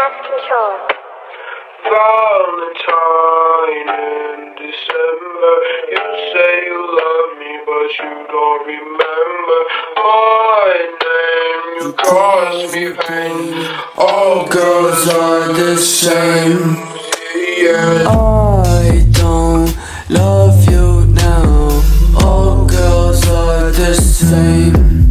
lost control. Valentine in December. You say you love me, but you don't remember my name. You cause me pain. All girls are the same. Yeah. I don't love you now. All girls are the same.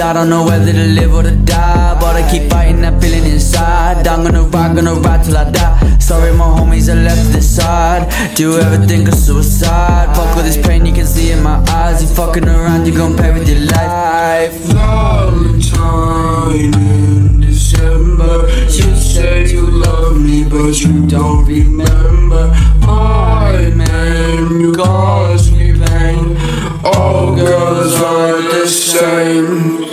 I don't know whether to live or to die. But I keep fighting that feeling inside. I'm gonna rock, gonna ride till I die. Sorry, my homies are left the side. Do you ever think of suicide? Fuck all this pain you can see in my eyes. You fucking around, you gon' pay with your life. Valentine in December. You say you love me, but you don't remember my name. You cause me pain. All girls are the same.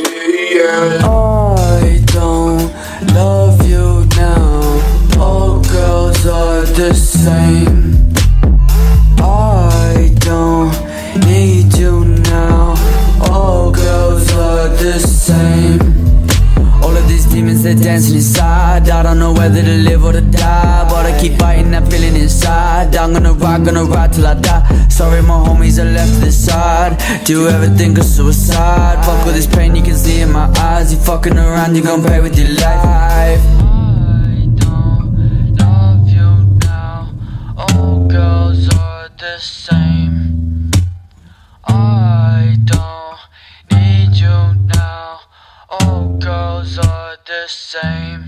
Demons they're dancing inside. I don't know whether to live or to die, but I keep fighting that feeling inside. I'm gonna rock, gonna ride till I die. Sorry, my homies are left to the side. Do ever think of suicide? Fuck all this pain you can see in my eyes. You fucking around, you gon' pay with your life. I don't the same.